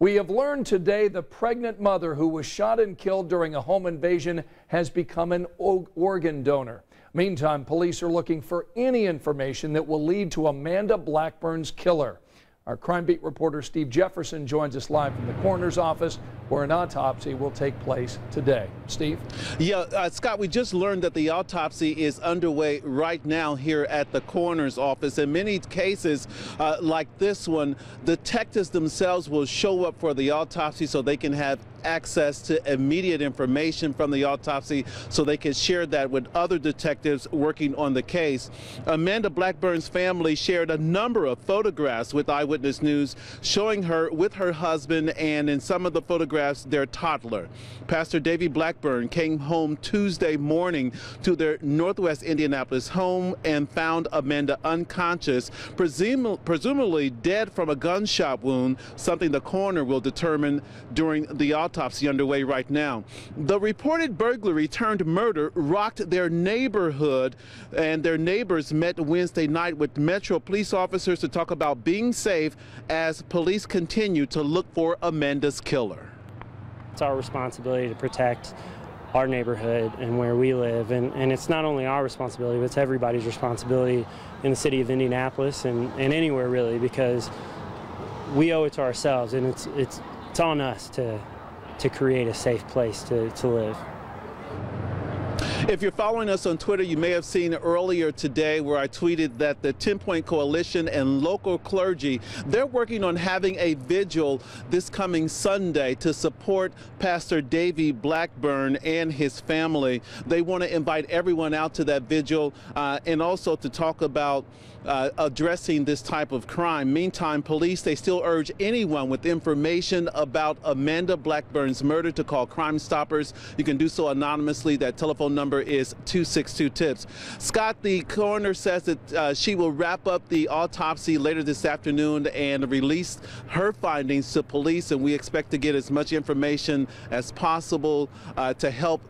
We have learned today the pregnant mother who was shot and killed during a home invasion has become an organ donor. Meantime, police are looking for any information that will lead to Amanda Blackburn's killer. Our crime beat reporter Steve Jefferson joins us live from the coroner's office where an autopsy will take place today. Steve? Yeah, uh, Scott, we just learned that the autopsy is underway right now here at the coroner's office. In many cases uh, like this one, detectives themselves will show up for the autopsy so they can have access to immediate information from the autopsy so they can share that with other detectives working on the case. Amanda Blackburn's family shared a number of photographs with Eyewitness News showing her with her husband and in some of the photographs their toddler. Pastor Davey Blackburn came home Tuesday morning to their Northwest Indianapolis home and found Amanda unconscious, presum presumably dead from a gunshot wound, something the coroner will determine during the autopsy underway right now. The reported burglary turned murder rocked their neighborhood, and their neighbors met Wednesday night with Metro police officers to talk about being safe as police continue to look for Amanda's killer. It's our responsibility to protect our neighborhood and where we live. And, and it's not only our responsibility, but it's everybody's responsibility in the city of Indianapolis and, and anywhere really because we owe it to ourselves and it's, it's, it's on us to, to create a safe place to, to live. If you're following us on Twitter, you may have seen earlier today where I tweeted that the 10 Point Coalition and local clergy, they're working on having a vigil this coming Sunday to support Pastor Davey Blackburn and his family. They want to invite everyone out to that vigil uh, and also to talk about uh, addressing this type of crime. Meantime, police, they still urge anyone with information about Amanda Blackburn's murder to call Crime Stoppers. You can do so anonymously. That telephone number is 262 TIPS. Scott, the coroner says that uh, she will wrap up the autopsy later this afternoon and release her findings to police, and we expect to get as much information as possible uh, to help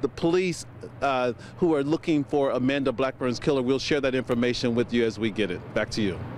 the police uh, who are looking for Amanda Blackburn's killer. We'll share that information with you as we get it. Back to you.